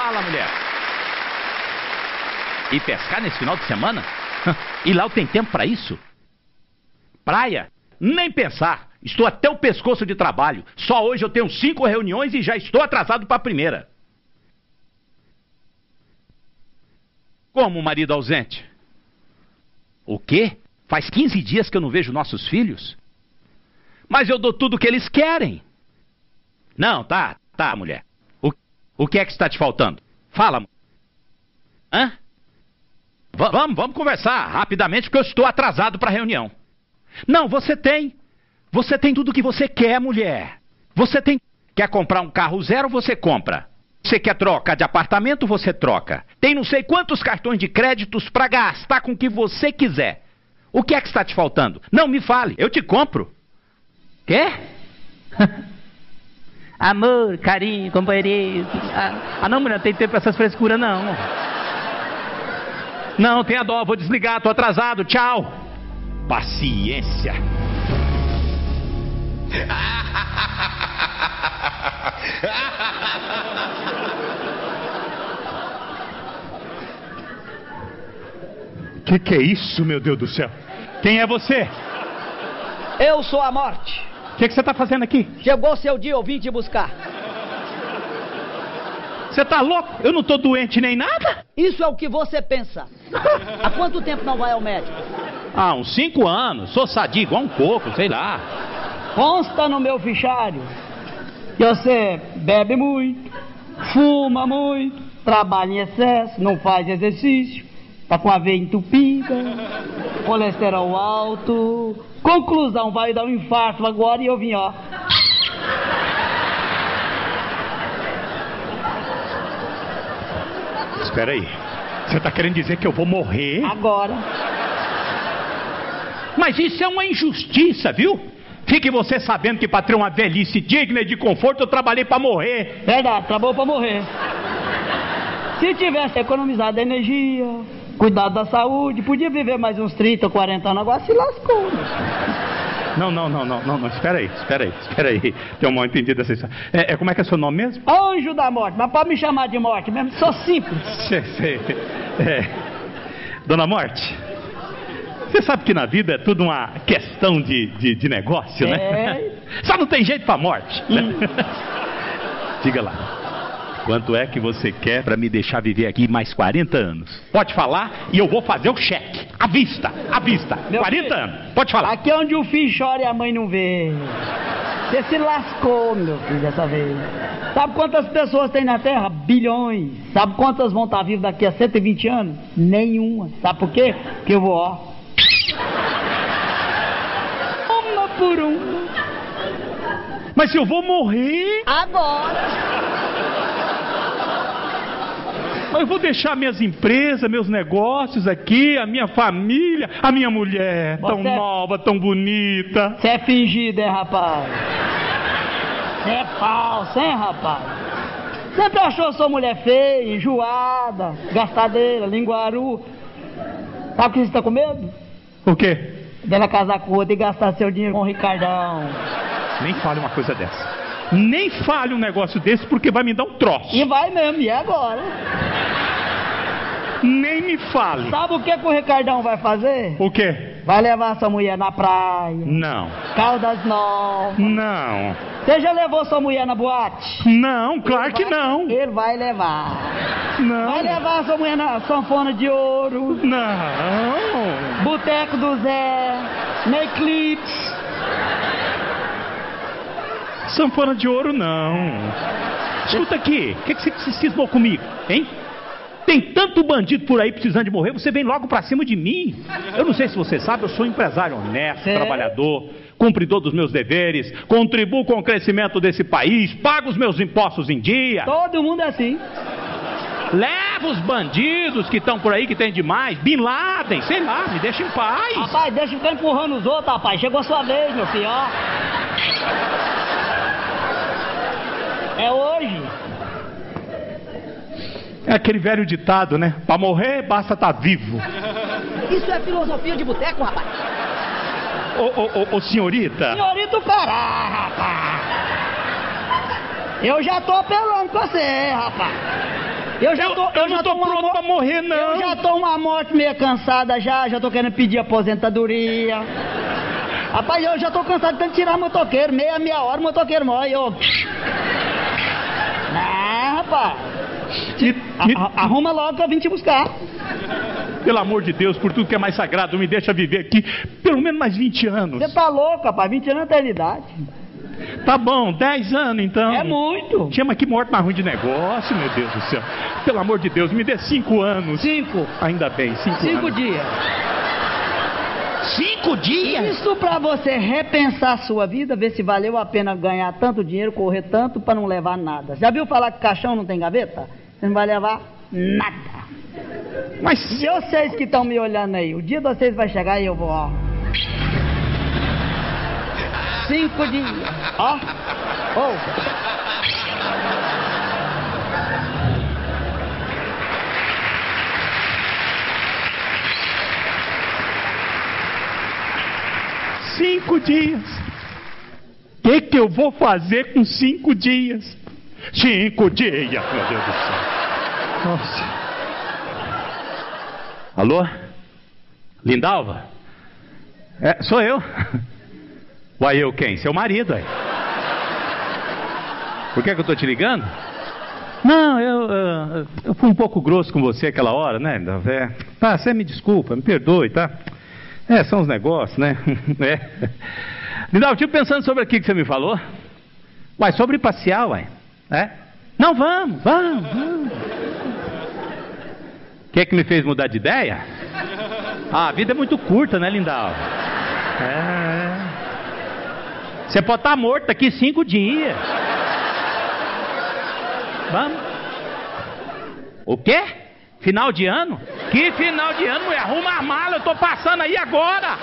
Fala, mulher. E pescar nesse final de semana? E lá eu tenho tempo para isso? Praia? Nem pensar. Estou até o pescoço de trabalho. Só hoje eu tenho cinco reuniões e já estou atrasado para a primeira. Como marido ausente? O quê? Faz 15 dias que eu não vejo nossos filhos? Mas eu dou tudo o que eles querem. Não, tá, tá, mulher. O, que é que está te faltando? Fala. Hã? V vamos, vamos conversar rapidamente porque eu estou atrasado para a reunião. Não, você tem. Você tem tudo o que você quer, mulher. Você tem. Quer comprar um carro zero, você compra. Você quer troca de apartamento, você troca. Tem não sei quantos cartões de créditos para gastar com o que você quiser. O que é que está te faltando? Não me fale, eu te compro. Quê? Amor, carinho, companheirismo. Ah, ah, não, mulher, não tem tempo pra essas frescuras, não. Não, tenha dó, vou desligar, tô atrasado, tchau. Paciência. Que que é isso, meu Deus do céu? Quem é você? Eu sou a morte. O que, que você está fazendo aqui? Chegou seu dia, eu vim te buscar. Você tá louco? Eu não tô doente nem nada? Isso é o que você pensa. Há quanto tempo não vai ao médico? Ah, uns cinco anos. Sou sadio igual um coco, sei lá. Consta no meu fichário que você bebe muito, fuma muito, trabalha em excesso, não faz exercício, tá com a veia entupida, colesterol alto. Conclusão, vai dar um infarto agora e eu vim, ó. Espera aí. Você tá querendo dizer que eu vou morrer? Agora. Mas isso é uma injustiça, viu? Fique você sabendo que para ter uma velhice digna e de conforto eu trabalhei para morrer. Verdade, trabalhou pra morrer. Se tivesse economizado energia, cuidado da saúde, podia viver mais uns 30, 40 anos, agora se lascou. Não, não, não, não, não, não. Espera aí, espera aí, espera aí. Tem um mal entendido essa história. É, é, como é que é seu nome mesmo? Anjo da morte, mas pode me chamar de morte mesmo, sou simples. Sei, sei. É. Dona Morte, você sabe que na vida é tudo uma questão de, de, de negócio, né? É. Só não tem jeito pra morte. né? Diga lá. Quanto é que você quer Para me deixar viver aqui mais 40 anos. Pode falar e eu vou fazer o cheque. À vista, à vista. Meu 40 filho, anos. Pode falar. Aqui é onde o filho chora e a mãe não vê. Você se lascou, meu filho, dessa vez. Sabe quantas pessoas tem na Terra? Bilhões. Sabe quantas vão estar vivas daqui a 120 anos? Nenhuma. Sabe por quê? Porque eu vou, ó. Uma por uma. Mas eu vou morrer. Agora. Mas eu vou deixar minhas empresas, meus negócios aqui, a minha família, a minha mulher, tão Você- nova, tão bonita. Você é fingido, hein, rapaz? Você é falso, hein, rapaz? Sempre achou sua mulher feia, enjoada, gastadeira, linguaru. Sabe o que você está com medo? O quê? Dela casar com outro e gastar seu dinheiro com o Ricardão. Nem fale uma coisa dessa. Nem fale um negócio desse porque vai me dar um troço. E vai mesmo, e é agora? Nem me fale. Sabe o que, que o Ricardão vai fazer? O quê? Vai levar sua mulher na praia, Não. Caldas Novas. Não. Você já levou sua mulher na boate? Não, claro que Vai- não. Ele vai levar. Vai Não. levar sua mulher na sanfona de ouro. Não. Boteco do Zé, na Eclipse. Sanfona de ouro, não. Escuta aqui, o que, que você se cismou comigo, hein? Tem tanto bandido por aí precisando de morrer, você vem logo pra cima de mim. Eu não sei se você sabe, eu sou um empresário honesto, É. trabalhador, cumpridor dos meus deveres, contribuo com o crescimento desse país, pago os meus impostos em dia, Todo mundo é assim. Leva os bandidos que estão por aí que tem demais. Bin Laden, sei lá, me deixa em paz. Rapaz, deixa de ficar empurrando os outros, rapaz. Chegou a sua vez, meu filho, ó. É hoje. É aquele velho ditado, né? Pra morrer, basta estar vivo. Isso é filosofia de boteco, rapaz. Ô, ô, ô, senhorita, Senhorito Pará, rapaz. Eu já tô apelando com você, rapaz. Eu já tô, eu, não já tô uma pronto mo- pra morrer, não. Eu já tô uma morte meio cansada já, já tô querendo pedir aposentadoria. Rapaz, eu já tô cansado de tanto tirar motoqueiro, meia, meia hora o motoqueiro morre. Eu... Não, rapaz. Me- me- arruma logo eu vim te buscar. Pelo amor de Deus, por tudo que é mais sagrado, me deixa viver aqui pelo menos mais 20 anos. Você tá louco, rapaz, 20 anos é eternidade. Tá bom, 10 anos então. É muito. Chama que morte mais ruim de negócio, meu Deus do céu. Pelo amor de Deus, me dê 5 anos. Cinco. Ainda bem, 5 Cinco anos. dias. Cinco dias? Isso pra você repensar a sua vida, ver se valeu a pena ganhar tanto dinheiro, correr tanto pra não levar nada. Já viu falar que caixão não tem gaveta? Você não vai levar nada. Mas E vocês que estão me olhando aí, o dia de vocês vai chegar e eu vou, ó. Cinco dias. Ó. Ô. cinco dias. O que, que eu vou fazer com cinco dias? Cinco dias, meu Deus do céu. Nossa. Alô? Lindalva? É, sou eu. Uai, eu quem? Seu marido, aí. Por que, que eu tô te ligando? Não, eu, eu, eu fui um pouco grosso com você aquela hora, né? Lindalva? É. Tá, você me desculpa, me perdoe, tá? É, são os negócios, né? É. Lindalva, eu estive pensando sobre aquilo que você me falou. Uai, sobre passear, uai. É? Não, vamos, vamos, vamos. O que é que me fez mudar de ideia? Ah, a vida é muito curta, né, Lindalva? É. Você pode estar morto daqui cinco dias. Vamos. O quê? Final de ano? Que final de ano? mulher? Arruma a mala, eu tô passando aí agora.